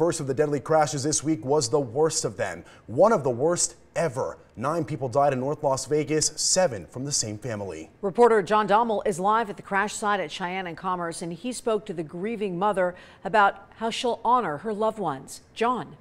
First of the deadly crashes this week was the worst of them, one of the worst ever. Nine people died in North Las Vegas, seven from the same family. Reporter John Domol is live at the crash site at Cheyenne and Commerce, and he spoke to the grieving mother about how she'll honor her loved ones. John.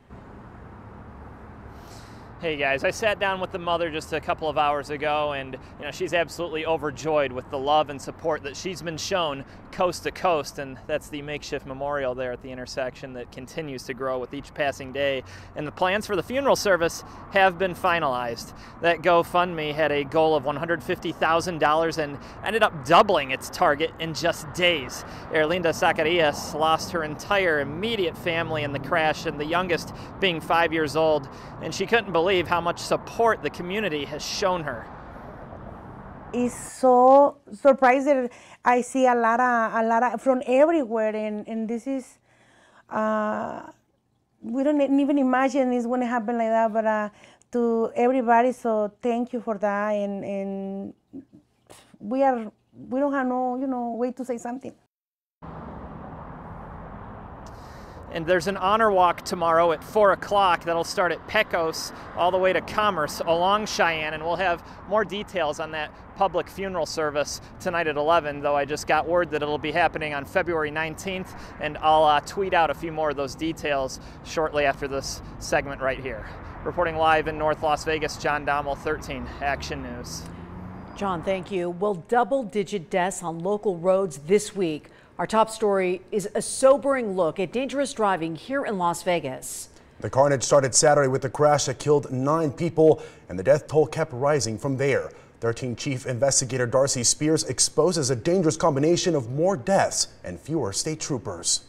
Hey guys, I sat down with the mother just a couple of hours ago and you know she's absolutely overjoyed with the love and support that she's been shown coast to coast and that's the makeshift memorial there at the intersection that continues to grow with each passing day and the plans for the funeral service have been finalized. That GoFundMe had a goal of $150,000 and ended up doubling its target in just days. Erlinda Zacarias lost her entire immediate family in the crash and the youngest being 5 years old and she couldn't believe believe how much support the community has shown her. It's so surprising. I see a lot of a lot of from everywhere, and and this is. Uh, we don't even imagine it's going to happen like that, but uh, to everybody, so thank you for that, and and we are we don't have no you know way to say something. And there's an honor walk tomorrow at 4 o'clock that'll start at Pecos all the way to Commerce along Cheyenne. And we'll have more details on that public funeral service tonight at 11, though I just got word that it'll be happening on February 19th. And I'll uh, tweet out a few more of those details shortly after this segment right here. Reporting live in North Las Vegas, John Domol, 13 Action News. John, thank you. Well, double digit deaths on local roads this week our top story is a sobering look at dangerous driving here in Las Vegas. The carnage started Saturday with the crash that killed nine people, and the death toll kept rising from there. 13 Chief Investigator Darcy Spears exposes a dangerous combination of more deaths and fewer state troopers.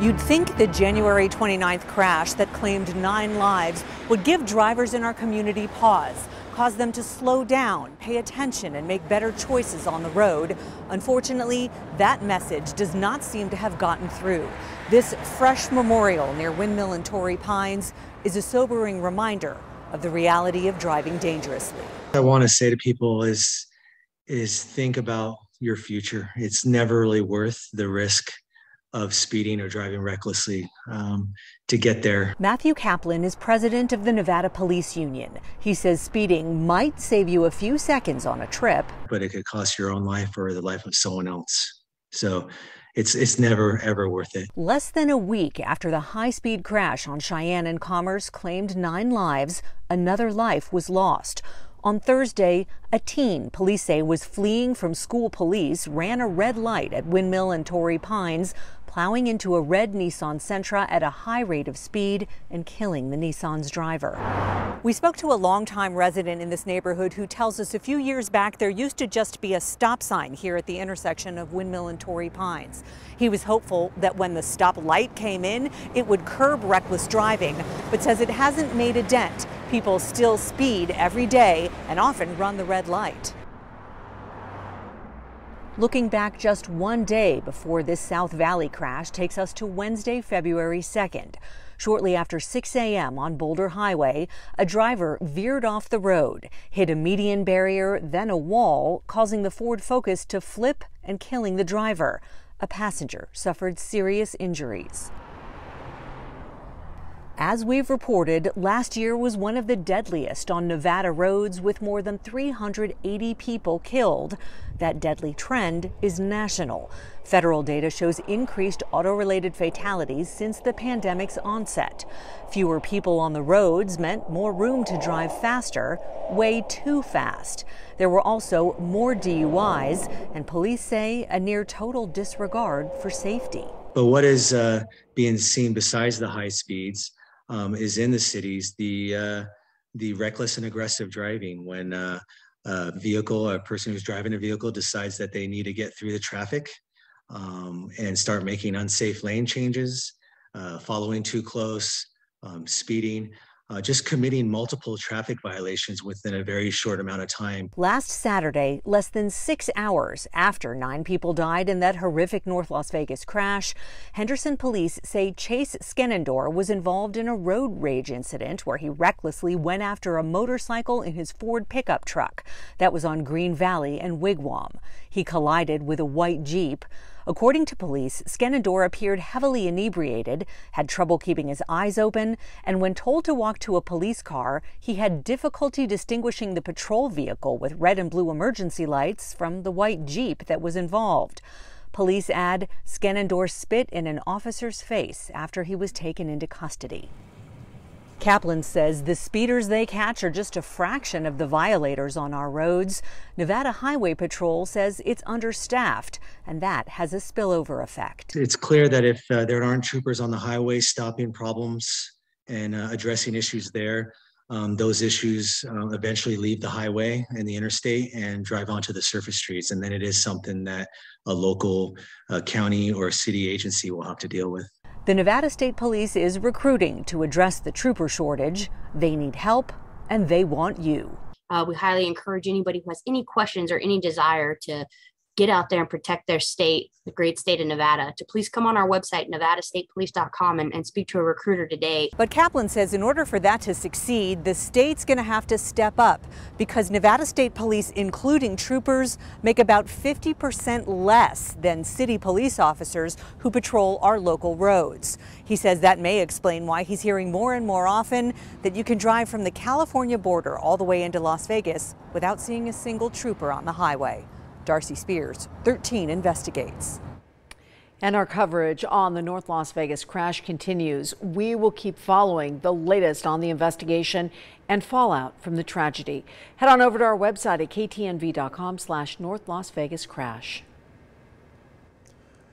You'd think the January 29th crash that claimed nine lives would give drivers in our community pause cause them to slow down, pay attention, and make better choices on the road. Unfortunately, that message does not seem to have gotten through. This fresh memorial near Windmill and Torrey Pines is a sobering reminder of the reality of driving dangerously. I want to say to people is is think about your future. It's never really worth the risk of speeding or driving recklessly um, to get there. Matthew Kaplan is president of the Nevada Police Union. He says speeding might save you a few seconds on a trip, but it could cost your own life or the life of someone else. So it's it's never ever worth it. Less than a week after the high-speed crash on Cheyenne and Commerce claimed 9 lives, another life was lost. On Thursday, a teen police say was fleeing from school police ran a red light at Windmill and Torrey Pines plowing into a red Nissan Sentra at a high rate of speed and killing the Nissan's driver. We spoke to a longtime resident in this neighborhood who tells us a few years back there used to just be a stop sign here at the intersection of Windmill and Torrey Pines. He was hopeful that when the stop light came in, it would curb reckless driving, but says it hasn't made a dent. People still speed every day and often run the red light. Looking back just one day before this South Valley crash takes us to Wednesday, February 2nd. Shortly after 6 a.m. on Boulder Highway, a driver veered off the road, hit a median barrier, then a wall, causing the Ford Focus to flip and killing the driver. A passenger suffered serious injuries. As we've reported, last year was one of the deadliest on Nevada roads with more than 380 people killed. That deadly trend is national. Federal data shows increased auto related fatalities since the pandemic's onset. Fewer people on the roads meant more room to drive faster, way too fast. There were also more DUIs, and police say a near total disregard for safety. But what is uh, being seen besides the high speeds? Um, is in the cities the uh, the reckless and aggressive driving when uh, a vehicle, a person who's driving a vehicle decides that they need to get through the traffic um, and start making unsafe lane changes, uh, following too close, um, speeding uh, just committing multiple traffic violations within a very short amount of time. Last Saturday, less than six hours after nine people died in that horrific North Las Vegas crash, Henderson police say Chase Skenendor was involved in a road rage incident where he recklessly went after a motorcycle in his Ford pickup truck that was on Green Valley and Wigwam. He collided with a white Jeep. According to police, Skenador appeared heavily inebriated, had trouble keeping his eyes open, and when told to walk to a police car, he had difficulty distinguishing the patrol vehicle with red and blue emergency lights from the white Jeep that was involved. Police add Skenador spit in an officer's face after he was taken into custody. Kaplan says the speeders they catch are just a fraction of the violators on our roads. Nevada Highway Patrol says it's understaffed, and that has a spillover effect. It's clear that if uh, there aren't troopers on the highway stopping problems and uh, addressing issues there, um, those issues uh, eventually leave the highway and the interstate and drive onto the surface streets. And then it is something that a local uh, county or city agency will have to deal with. The Nevada State Police is recruiting to address the trooper shortage. They need help and they want you. Uh, we highly encourage anybody who has any questions or any desire to get out there and protect their state, the great state of Nevada, to please come on our website, nevadastatepolice.com, and, and speak to a recruiter today. But Kaplan says in order for that to succeed, the state's going to have to step up because Nevada State Police, including troopers, make about 50% less than city police officers who patrol our local roads. He says that may explain why he's hearing more and more often that you can drive from the California border all the way into Las Vegas without seeing a single trooper on the highway. Darcy Spears, 13 investigates. And our coverage on the North Las Vegas crash continues. We will keep following the latest on the investigation and fallout from the tragedy. Head on over to our website at ktnv.com slash North Las Vegas crash.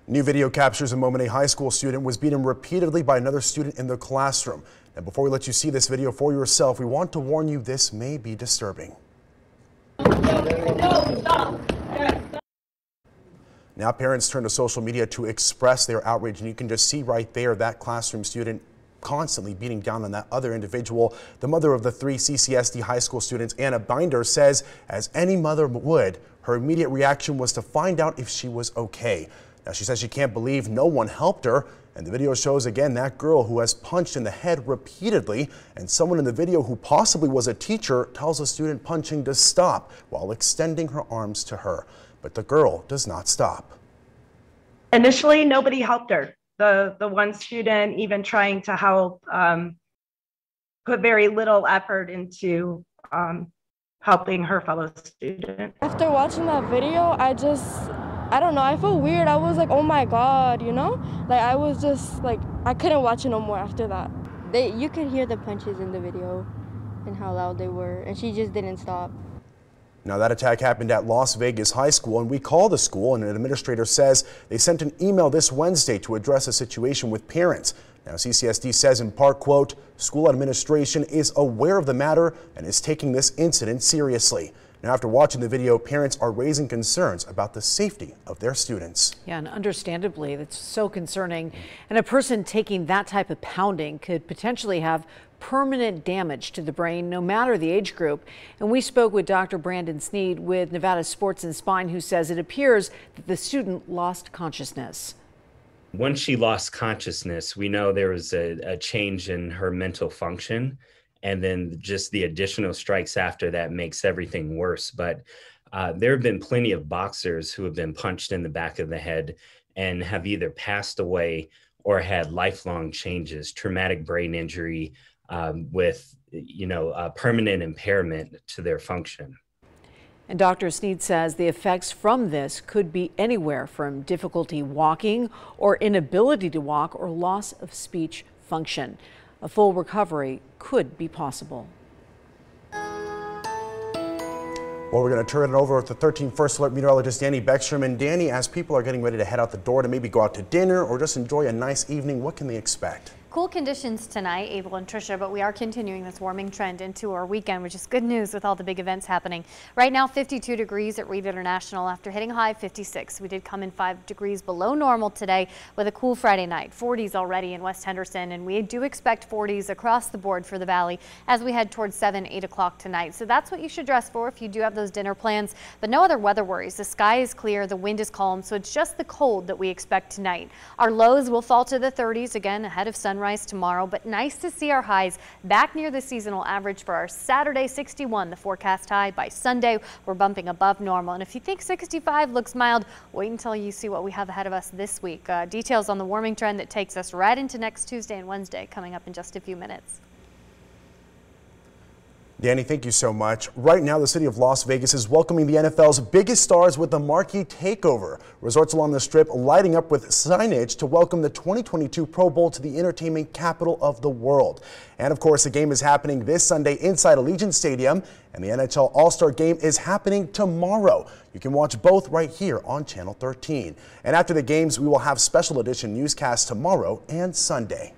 New video captures a moment a high school student was beaten repeatedly by another student in the classroom. And before we let you see this video for yourself, we want to warn you this may be disturbing. Now parents turn to social media to express their outrage and you can just see right there that classroom student constantly beating down on that other individual. The mother of the three CCSD high school students, Anna Binder, says as any mother would, her immediate reaction was to find out if she was okay. Now she says she can't believe no one helped her. And the video shows again that girl who has punched in the head repeatedly and someone in the video who possibly was a teacher tells a student punching to stop while extending her arms to her but the girl does not stop. Initially, nobody helped her. The, the one student, even trying to help, um, put very little effort into um, helping her fellow student. After watching that video, I just, I don't know, I felt weird. I was like, oh my God, you know? Like, I was just like, I couldn't watch it no more after that. They, you could hear the punches in the video and how loud they were, and she just didn't stop. Now, that attack happened at Las Vegas High School, and we called the school, and an administrator says they sent an email this Wednesday to address a situation with parents. Now, CCSD says in part, quote, school administration is aware of the matter and is taking this incident seriously. Now, after watching the video, parents are raising concerns about the safety of their students. Yeah, and understandably, that's so concerning. And a person taking that type of pounding could potentially have permanent damage to the brain, no matter the age group. And we spoke with Dr. Brandon Sneed with Nevada Sports and Spine, who says it appears that the student lost consciousness. Once she lost consciousness, we know there was a, a change in her mental function and then just the additional strikes after that makes everything worse. But uh, there have been plenty of boxers who have been punched in the back of the head and have either passed away or had lifelong changes, traumatic brain injury um, with, you know, permanent impairment to their function. And Dr. Sneed says the effects from this could be anywhere from difficulty walking or inability to walk or loss of speech function. A full recovery could be possible. Well, we're going to turn it over to 13 First Alert meteorologist Dani Beckstrom. And Dani, as people are getting ready to head out the door to maybe go out to dinner or just enjoy a nice evening, what can they expect? Cool conditions tonight, Abel and Trisha, but we are continuing this warming trend into our weekend, which is good news with all the big events happening. Right now, 52 degrees at Reid International after hitting high 56. We did come in 5 degrees below normal today with a cool Friday night. 40s already in West Henderson, and we do expect 40s across the board for the valley as we head towards 7, 8 o'clock tonight. So that's what you should dress for if you do have those dinner plans, but no other weather worries. The sky is clear, the wind is calm, so it's just the cold that we expect tonight. Our lows will fall to the 30s again ahead of sunrise sunrise tomorrow, but nice to see our highs back near the seasonal average for our Saturday 61, the forecast high. By Sunday, we're bumping above normal. And if you think 65 looks mild, wait until you see what we have ahead of us this week. Uh, details on the warming trend that takes us right into next Tuesday and Wednesday coming up in just a few minutes. Dani, thank you so much. Right now, the city of Las Vegas is welcoming the NFL's biggest stars with the marquee takeover. Resorts along the strip lighting up with signage to welcome the 2022 Pro Bowl to the entertainment capital of the world. And of course, the game is happening this Sunday inside Allegiant Stadium, and the NHL All-Star Game is happening tomorrow. You can watch both right here on Channel 13. And after the games, we will have special edition newscasts tomorrow and Sunday.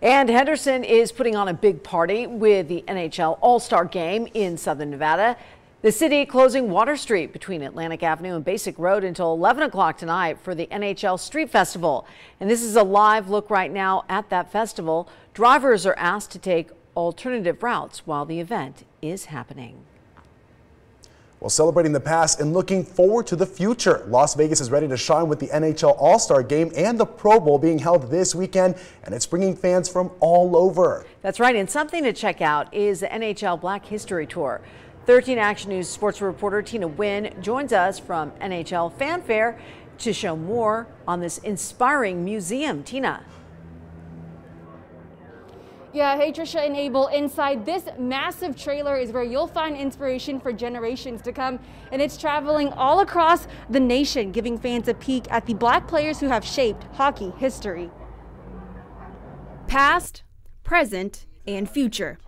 And Henderson is putting on a big party with the NHL All-Star Game in Southern Nevada. The city closing Water Street between Atlantic Avenue and Basic Road until 11 o'clock tonight for the NHL Street Festival. And this is a live look right now at that festival. Drivers are asked to take alternative routes while the event is happening. Well, celebrating the past and looking forward to the future. Las Vegas is ready to shine with the NHL All-Star Game and the Pro Bowl being held this weekend, and it's bringing fans from all over. That's right, and something to check out is the NHL Black History Tour. 13 Action News sports reporter Tina Wynn joins us from NHL Fan Fair to show more on this inspiring museum. Tina. Yeah, hey Trisha and Abel. Inside this massive trailer is where you'll find inspiration for generations to come, and it's traveling all across the nation, giving fans a peek at the black players who have shaped hockey history. Past, present, and future.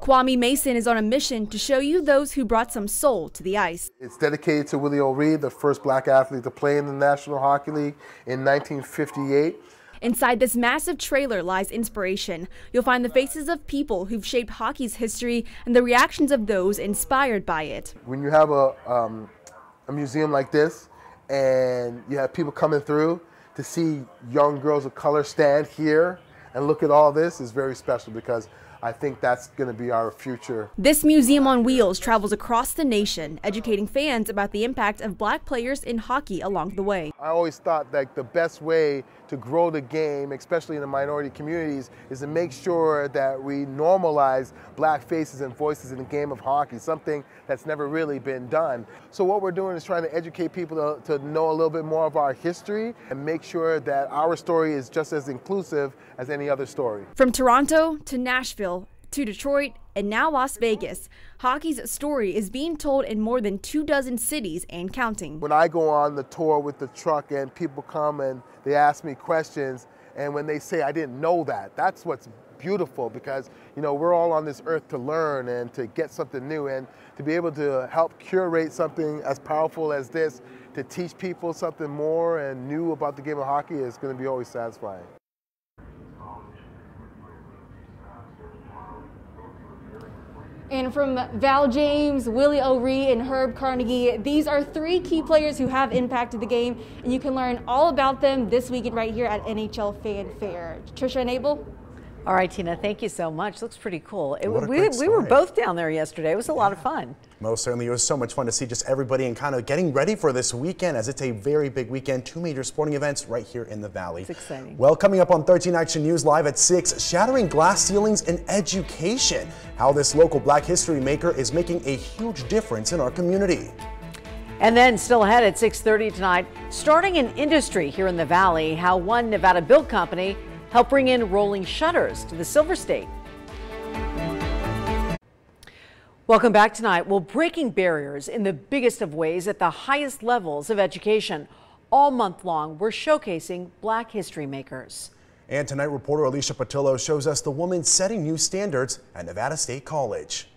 Kwame Mason is on a mission to show you those who brought some soul to the ice. It's dedicated to Willie O'Ree, the first black athlete to play in the National Hockey League in 1958. Inside this massive trailer lies inspiration. You'll find the faces of people who've shaped hockey's history and the reactions of those inspired by it. When you have a, um, a museum like this and you have people coming through to see young girls of color stand here and look at all this is very special because I think that's going to be our future. This museum on wheels travels across the nation, educating fans about the impact of black players in hockey along the way. I always thought that the best way to grow the game, especially in the minority communities, is to make sure that we normalize black faces and voices in the game of hockey, something that's never really been done. So what we're doing is trying to educate people to, to know a little bit more of our history and make sure that our story is just as inclusive as any other story. From Toronto to Nashville, to Detroit, and now Las Vegas, hockey's story is being told in more than two dozen cities and counting. When I go on the tour with the truck and people come and they ask me questions, and when they say, I didn't know that, that's what's beautiful because, you know, we're all on this earth to learn and to get something new and to be able to help curate something as powerful as this to teach people something more and new about the game of hockey is going to be always satisfying. And from Val James, Willie O'Ree, and Herb Carnegie, these are three key players who have impacted the game, and you can learn all about them this weekend right here at NHL Fan Fair. Trisha and Abel? All right, Tina, thank you so much. Looks pretty cool. It, we, we were both down there yesterday. It was a lot of fun. Most certainly. It was so much fun to see just everybody and kind of getting ready for this weekend as it's a very big weekend. Two major sporting events right here in the Valley. It's exciting. Well, coming up on 13 Action News Live at 6, shattering glass ceilings in education. How this local black history maker is making a huge difference in our community. And then still ahead at 6.30 tonight, starting an industry here in the Valley, how one Nevada built company help bring in rolling shutters to the Silver State. Welcome back tonight. Well, breaking barriers in the biggest of ways at the highest levels of education. All month long, we're showcasing black history makers. And tonight, reporter Alicia Patillo shows us the woman setting new standards at Nevada State College.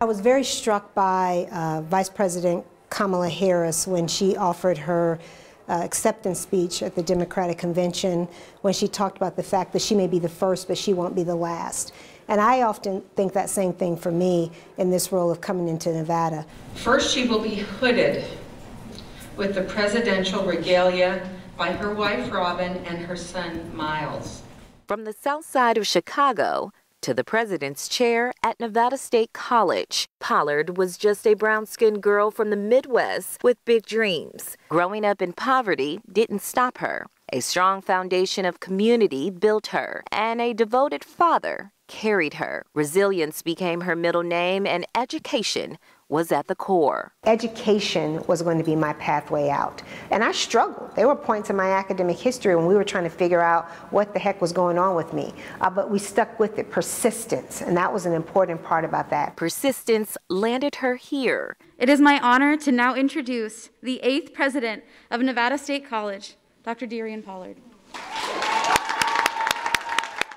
I was very struck by uh, Vice President Kamala Harris when she offered her uh, acceptance speech at the Democratic Convention when she talked about the fact that she may be the first, but she won't be the last. And I often think that same thing for me in this role of coming into Nevada. First, she will be hooded with the presidential regalia by her wife Robin and her son Miles. From the south side of Chicago, to the president's chair at Nevada State College. Pollard was just a brown skinned girl from the Midwest with big dreams. Growing up in poverty didn't stop her. A strong foundation of community built her, and a devoted father carried her. Resilience became her middle name, and education was at the core. Education was going to be my pathway out. And I struggled. There were points in my academic history when we were trying to figure out what the heck was going on with me. Uh, but we stuck with it, persistence. And that was an important part about that. Persistence landed her here. It is my honor to now introduce the eighth president of Nevada State College, Dr. DeRionne Pollard.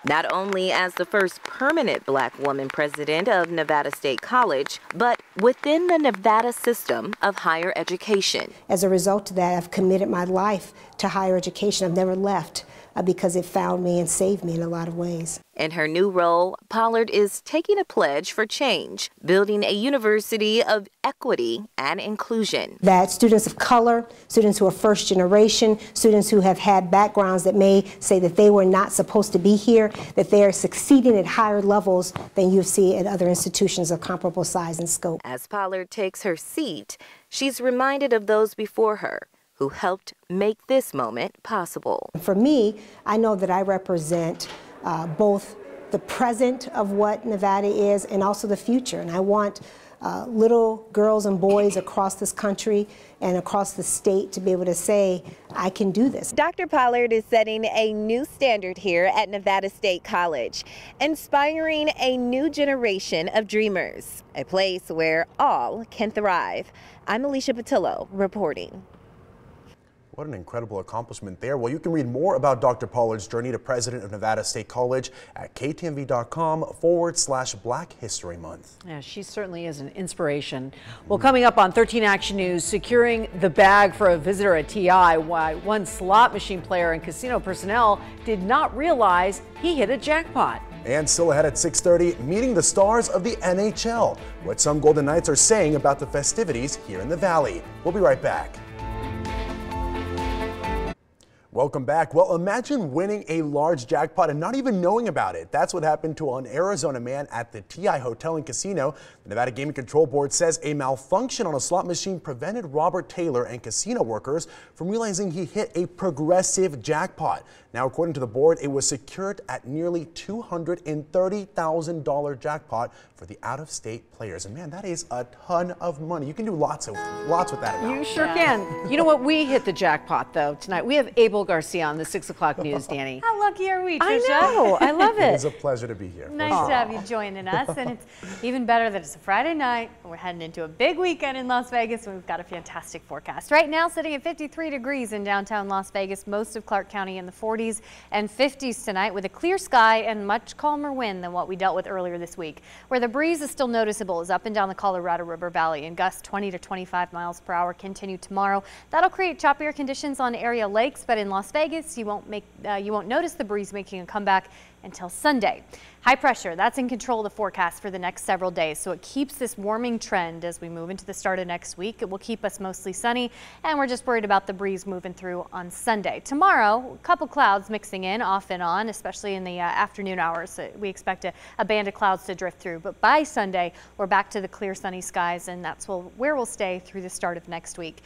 Not only as the first permanent black woman president of Nevada State College, but within the Nevada system of higher education. As a result of that, I've committed my life to higher education. I've never left Uh, because it found me and saved me in a lot of ways. In her new role, Pollard is taking a pledge for change, building a university of equity and inclusion. That students of color, students who are first generation, students who have had backgrounds that may say that they were not supposed to be here, that they are succeeding at higher levels than you see at other institutions of comparable size and scope. As Pollard takes her seat, she's reminded of those before her who helped make this moment possible. For me, I know that I represent uh, both the present of what Nevada is and also the future. And I want uh, little girls and boys across this country and across the state to be able to say, I can do this. Dr. Pollard is setting a new standard here at Nevada State College, inspiring a new generation of dreamers, a place where all can thrive. I'm Alicia Patillo reporting. What an incredible accomplishment there. Well, you can read more about Dr. Pollard's journey to president of Nevada State College at ktnv.com forward slash Black History Month. Yeah, she certainly is an inspiration. Well, coming up on 13 Action News, securing the bag for a visitor at TI, why one slot machine player and casino personnel did not realize he hit a jackpot. And still ahead at 6.30, meeting the stars of the NHL. What some Golden Knights are saying about the festivities here in the Valley. We'll be right back. Welcome back. Well, imagine winning a large jackpot and not even knowing about it. That's what happened to an Arizona man at the TI Hotel and Casino. The Nevada Gaming Control Board says a malfunction on a slot machine prevented Robert Taylor and casino workers from realizing he hit a progressive jackpot. Now, according to the board, it was secured at nearly $230,000 jackpot for the out-of-state players. And man, that is a ton of money. You can do lots of lots with that amount. You sure yeah. can. You know what? We hit the jackpot though tonight. We have Abel Garcia on the six o'clock news, Dani. How lucky are we, Trisha? I know. I love it. It's a pleasure to be here. Nice Aww. to have you joining us, and it's even better that it's a Friday night. We're heading into a big weekend in Las Vegas, and we've got a fantastic forecast. Right now, sitting at 53 degrees in downtown Las Vegas, most of Clark County in the 40s and 50s tonight, with a clear sky and much calmer wind than what we dealt with earlier this week. Where the breeze is still noticeable is up and down the Colorado River Valley, and gusts 20 to 25 miles per hour continue tomorrow. That'll create choppier conditions on area lakes, but in Las Vegas, you won't make uh, you won't notice the breeze making a comeback until Sunday. High pressure, that's in control of the forecast for the next several days, so it keeps this warming trend as we move into the start of next week. It will keep us mostly sunny, and we're just worried about the breeze moving through on Sunday. Tomorrow, a couple clouds mixing in off and on, especially in the uh, afternoon hours. So we expect a, a, band of clouds to drift through, but by Sunday, we're back to the clear sunny skies, and that's where we'll stay through the start of next week.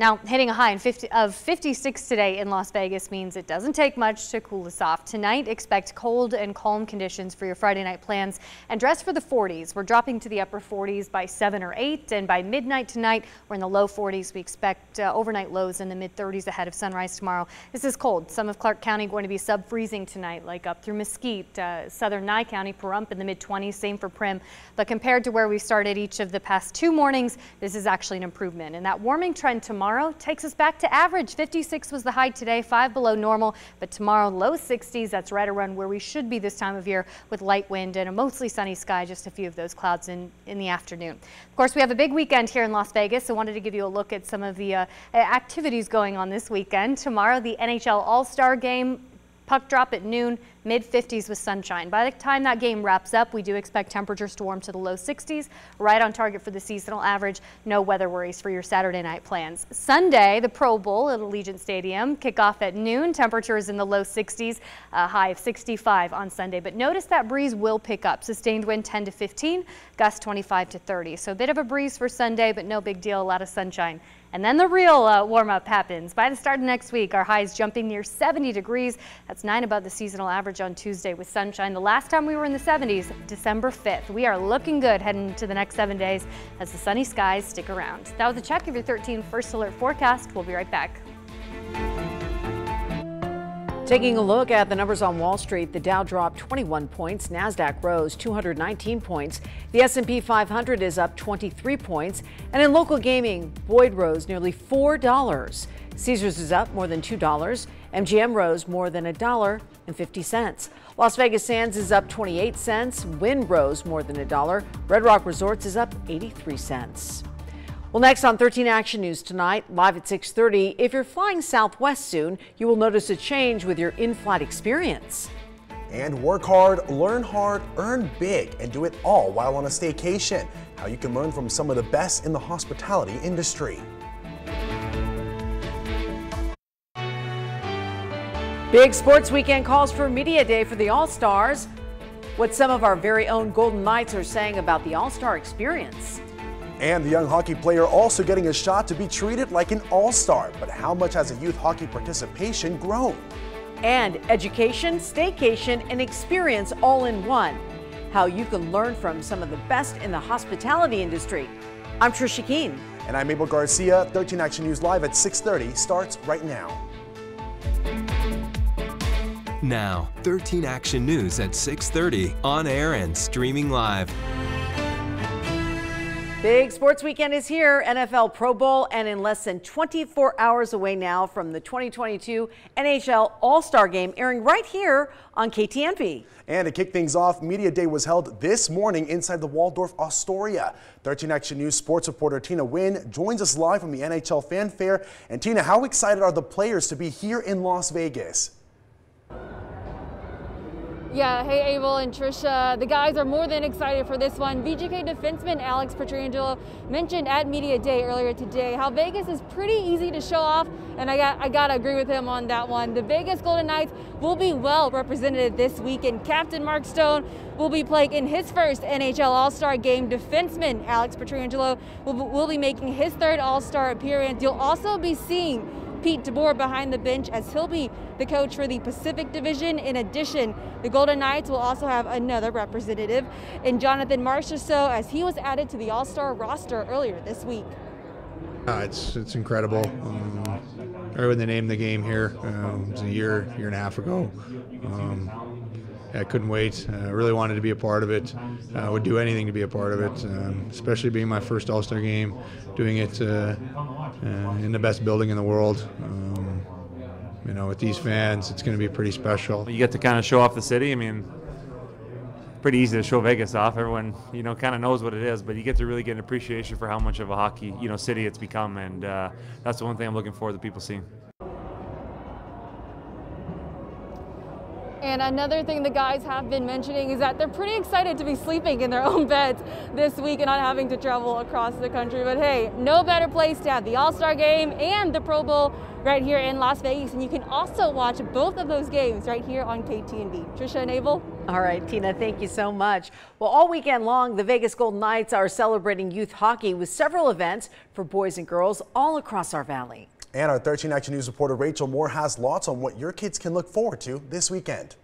Now, hitting a high 50, of 56 today in Las Vegas means it doesn't take much to cool us off. Tonight, expect cold and calm conditions for your Friday night plans and dress for the 40s. We're dropping to the upper 40s by 7 or 8, and by midnight tonight, we're in the low 40s. We expect uh, overnight lows in the mid 30s ahead of sunrise tomorrow. This is cold. Some of Clark County going to be sub-freezing tonight, like up through Mesquite, uh, southern Nye County, Pahrump in the mid 20s, same for Primm. But compared to where we started each of the past two mornings, this is actually an improvement. And that warming trend tomorrow tomorrow takes us back to average. 56 was the high today, five below normal, but tomorrow low 60s. That's right around where we should be this time of year with light wind and a mostly sunny sky, just a few of those clouds in, in the afternoon. Of course, we have a big weekend here in Las Vegas. so I wanted to give you a look at some of the uh, activities going on this weekend. Tomorrow, the NHL All-Star Game Puck drop at noon, mid 50s with sunshine. By the time that game wraps up, we do expect temperatures to warm to the low 60s, right on target for the seasonal average. No weather worries for your Saturday night plans. Sunday, the Pro Bowl at Allegiant Stadium, kickoff at noon. Temperatures in the low 60s, a high of 65 on Sunday. But notice that breeze will pick up. Sustained wind 10 to 15, gust 25 to 30. So a bit of a breeze for Sunday, but no big deal. A lot of sunshine And then the real uh, warm up happens. By the start of next week, our highs jumping near 70 degrees. That's nine above the seasonal average on Tuesday with sunshine. The last time we were in the 70s, December 5th. We are looking good heading into the next seven days as the sunny skies stick around. That was a check of your 13 first alert forecast. We'll be right back. Taking a look at the numbers on Wall Street, the Dow dropped 21 points, Nasdaq rose 219 points, the S&P 500 is up 23 points, and in local gaming, Boyd rose nearly $4. Caesars is up more than $2, MGM rose more than a dollar and 50 cents. Las Vegas Sands is up 28 cents, Wynn rose more than a dollar, Red Rock Resorts is up 83 cents. Well, next on 13 Action News tonight, live at 6:30. If you're flying Southwest soon, you will notice a change with your in-flight experience. And work hard, learn hard, earn big, and do it all while on a staycation. How you can learn from some of the best in the hospitality industry. Big sports weekend calls for Media Day for the All-Stars. What some of our very own Golden Knights are saying about the All-Star experience. And the young hockey player also getting a shot to be treated like an all-star. But how much has a youth hockey participation grown? And education, staycation, and experience all in one. How you can learn from some of the best in the hospitality industry. I'm Trisha Keene. And I'm Abel Garcia. 13 Action News Live at 6.30 starts right now. Now, 13 Action News at 6.30 on air and streaming live. Big sports weekend is here, NFL Pro Bowl, and in less than 24 hours away now from the 2022 NHL All-Star Game airing right here on KTNV. And to kick things off, Media Day was held this morning inside the Waldorf Astoria. 13 Action News sports reporter Tina Wynn joins us live from the NHL Fan Fair. And Tina, how excited are the players to be here in Las Vegas? Yeah, hey Abel and Trisha. The guys are more than excited for this one. VGK defenseman Alex Pietrangelo mentioned at Media Day earlier today how Vegas is pretty easy to show off, and I got I gotta agree with him on that one. The Vegas Golden Knights will be well represented this week, and Captain Mark Stone will be playing in his first NHL All-Star game. Defenseman Alex Pietrangelo will, will be making his third All-Star appearance. You'll also be seeing Pete DeBoer behind the bench as he'll be the coach for the Pacific Division. In addition, the Golden Knights will also have another representative in Jonathan Marchessault as he was added to the All-Star roster earlier this week. Uh, it's it's incredible. Um, when they named the game here, um, it was a year year and a half ago. Um, I couldn't wait. I uh, really wanted to be a part of it. I would do anything to be a part of it, um, especially being my first All Star game, doing it uh, uh, in the best building in the world. Um, you know, with these fans, it's going to be pretty special. You get to kind of show off the city. I mean, pretty easy to show Vegas off. Everyone, you know, kind of knows what it is, but you get to really get an appreciation for how much of a hockey, you know, city it's become, and uh, that's the one thing I'm looking forward to people seeing. And another thing the guys have been mentioning is that they're pretty excited to be sleeping in their own beds this week and not having to travel across the country. But hey, no better place to have the All Star game and the Pro Bowl right here in Las Vegas. And you can also watch both of those games right here on KTNV. Trisha and Abel. All right, Tina, thank you so much. Well, all weekend long, the Vegas Golden Knights are celebrating youth hockey with several events for boys and girls all across our valley. And our 13 Action News reporter Rachel Moore has lots on what your kids can look forward to this weekend.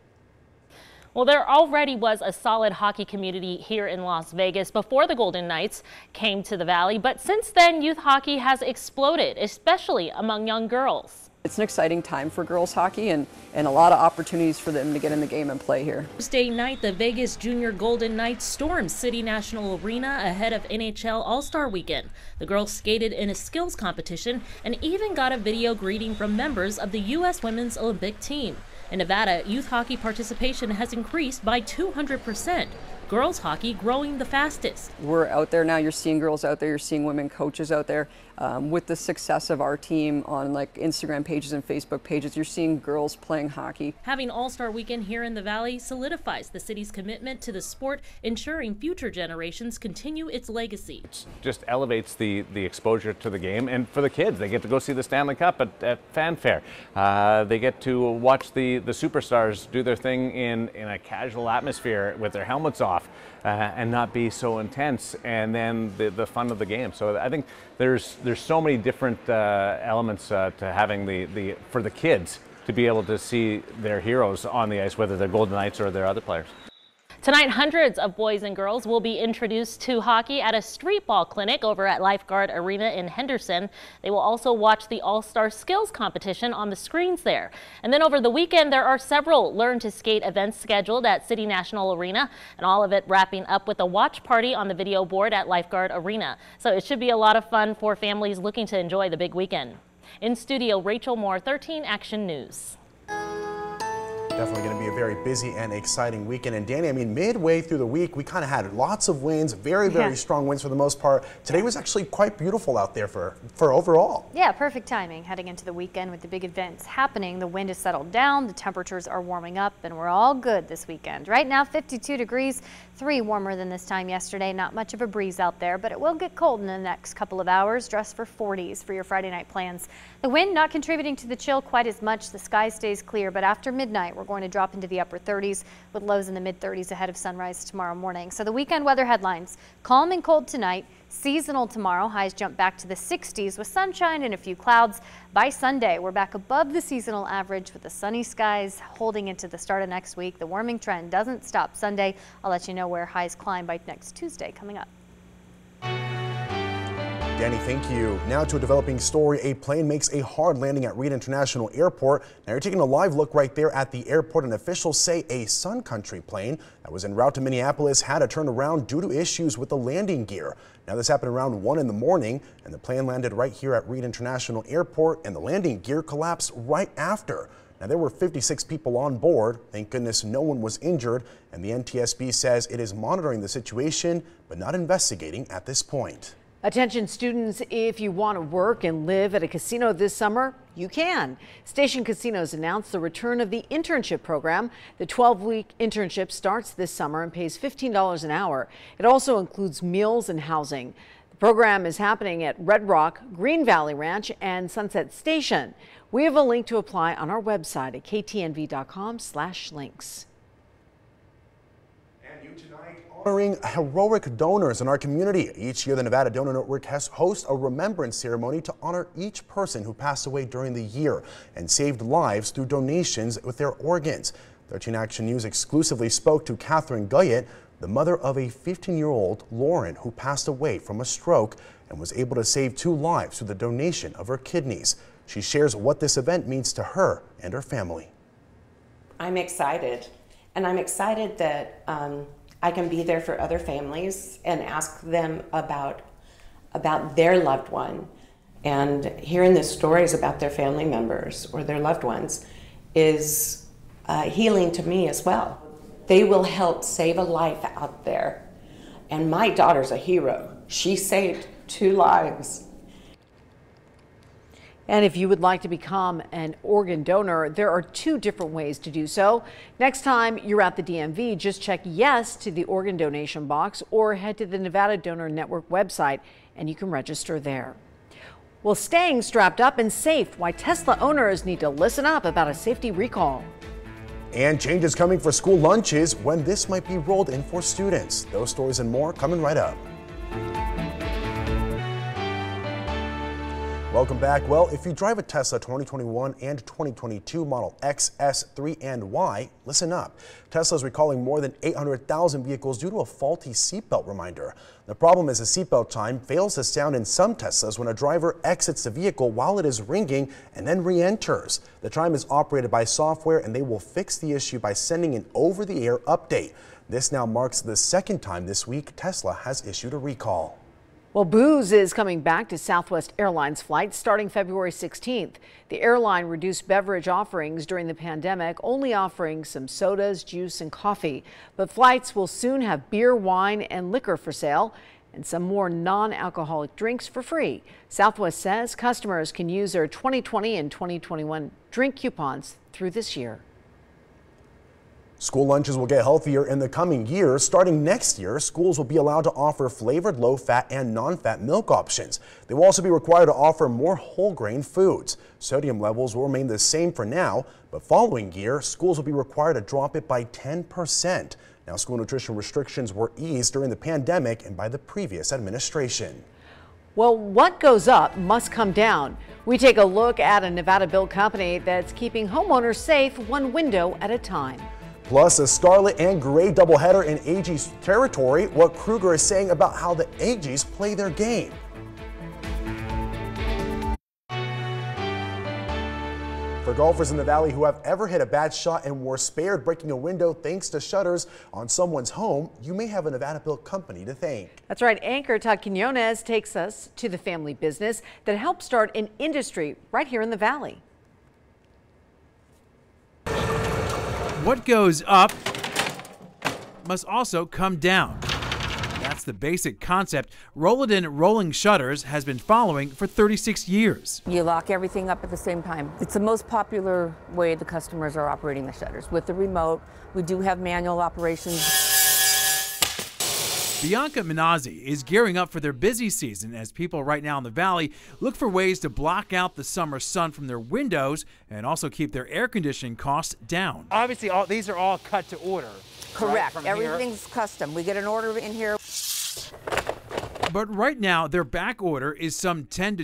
Well, there already was a solid hockey community here in Las Vegas before the Golden Knights came to the Valley, but since then, youth hockey has exploded, especially among young girls. It's an exciting time for girls hockey and, and a lot of opportunities for them to get in the game and play here. Thursday night, the Vegas Junior Golden Knights stormed City National Arena ahead of NHL All-Star Weekend. The girls skated in a skills competition and even got a video greeting from members of the U.S. Women's Olympic team. In Nevada, youth hockey participation has increased by 200%, girls hockey growing the fastest. We're out there now, you're seeing girls out there, you're seeing women coaches out there. Um, with the success of our team on like Instagram pages and Facebook pages, you're seeing girls playing hockey. Having All-Star Weekend here in the Valley solidifies the city's commitment to the sport, ensuring future generations continue its legacy. It just elevates the, the exposure to the game, and for the kids, they get to go see the Stanley Cup at, at Fan Fair. Uh, they get to watch the, the superstars do their thing in, in a casual atmosphere with their helmets off off uh, and not be so intense, and then the, the fun of the game. So I think there's there's so many different uh, elements uh, to having the, the for the kids to be able to see their heroes on the ice, whether they're Golden Knights or they're other players. Tonight, hundreds of boys and girls will be introduced to hockey at a street ball clinic over at Lifeguard Arena in Henderson. They will also watch the All-Star Skills competition on the screens there. And then over the weekend, there are several Learn to Skate events scheduled at City National Arena, and all of it wrapping up with a watch party on the video board at Lifeguard Arena. So it should be a lot of fun for families looking to enjoy the big weekend. In studio, Rachel Moore, 13 Action News. Definitely going to be a very busy and exciting weekend. And Dani, I mean, midway through the week, we kind of had lots of winds, very, very yeah. strong winds for the most part. Today was actually quite beautiful out there for, for overall. Yeah, perfect timing heading into the weekend with the big events happening. The wind has settled down, the temperatures are warming up, and we're all good this weekend. Right now, 52 degrees, three warmer than this time yesterday. Not much of a breeze out there, but it will get cold in the next couple of hours. Dress for 40s for your Friday night plans. The wind not contributing to the chill quite as much. The sky stays clear, but after midnight, we're going to drop into the upper 30s with lows in the mid 30s ahead of sunrise tomorrow morning. So the weekend weather headlines calm and cold tonight. Seasonal tomorrow, highs jump back to the 60s with sunshine and a few clouds. By Sunday, we're back above the seasonal average with the sunny skies holding into the start of next week. The warming trend doesn't stop Sunday. I'll let you know where highs climb by next Tuesday coming up. Dani, thank you. Now to a developing story. A plane makes a hard landing at Reid International Airport. Now you're taking a live look right there at the airport, and officials say a Sun Country plane that was en route to Minneapolis had to turn around due to issues with the landing gear. Now this happened around 1 in the morning, and the plane landed right here at Reid International Airport, and the landing gear collapsed right after. Now, there were 56 people on board. Thank goodness no one was injured, and the NTSB says it is monitoring the situation but not investigating at this point. Attention students, if you want to work and live at a casino this summer, you can. Station Casinos announced the return of the internship program. The 12-week internship starts this summer and pays $15 an hour. It also includes meals and housing. The program is happening at Red Rock, Green Valley Ranch, and Sunset Station. We have a link to apply on our website at ktnv.com/links. honoring heroic donors in our community. Each year, the Nevada Donor Network has hosts a remembrance ceremony to honor each person who passed away during the year and saved lives through donations with their organs. 13 Action News exclusively spoke to Catherine Guyett, the mother of a 15-year-old Lauren who passed away from a stroke and was able to save two lives through the donation of her kidneys. She shares what this event means to her and her family. I'm excited, and I'm excited that um, I can be there for other families and ask them about about their loved one. And hearing the stories about their family members or their loved ones is uh, healing to me as well. They will help save a life out there. And my daughter's a hero. She saved two lives. And if you would like to become an organ donor, there are two different ways to do so. Next time you're at the DMV, just check yes to the organ donation box or head to the Nevada Donor Network website and you can register there. Well, staying strapped up and safe, why Tesla owners need to listen up about a safety recall. And changes coming for school lunches when this might be rolled in for students. Those stories and more coming right up. Welcome back. Well, if you drive a Tesla 2021 and 2022 Model X, S, 3, and Y, listen up. Tesla is recalling more than 800,000 vehicles due to a faulty seatbelt reminder. The problem is the seatbelt chime fails to sound in some Teslas when a driver exits the vehicle while it is ringing and then re-enters. The chime is operated by software and they will fix the issue by sending an over-the-air update. This now marks the second time this week Tesla has issued a recall. Well, booze is coming back to Southwest Airlines flights starting February 16th. The airline reduced beverage offerings during the pandemic, only offering some sodas, juice, and coffee. But flights will soon have beer, wine, and liquor for sale and some more non-alcoholic drinks for free. Southwest says customers can use their 2020 and 2021 drink coupons through this year. School lunches will get healthier in the coming years. Starting next year, schools will be allowed to offer flavored low fat and non fat milk options. They will also be required to offer more whole grain foods. Sodium levels will remain the same for now, but following year, schools will be required to drop it by 10%. Now, school nutrition restrictions were eased during the pandemic and by the previous administration. Well, what goes up must come down. We take a look at a Nevada built company that's keeping homeowners safe one window at a time. Plus, a Scarlet and Gray doubleheader in Aggies territory. What Kruger is saying about how the Aggies play their game. For golfers in the Valley who have ever hit a bad shot and were spared breaking a window thanks to shutters on someone's home, you may have a Nevada built company to thank. That's right. Anchor Todd Quinones takes us to the family business that helped start an industry right here in the Valley. What goes up must also come down. That's the basic concept Rollin Rolling Shutters has been following for 36 years. You lock everything up at the same time. It's the most popular way the customers are operating the shutters. With the remote, we do have manual operations. Bianca Minazzi is gearing up for their busy season as people right now in the valley look for ways to block out the summer sun from their windows and also keep their air conditioning costs down. Obviously, all these are all cut to order. Correct. Right, Everything's here. custom. We get an order in here. But right now, their back order is some 10 to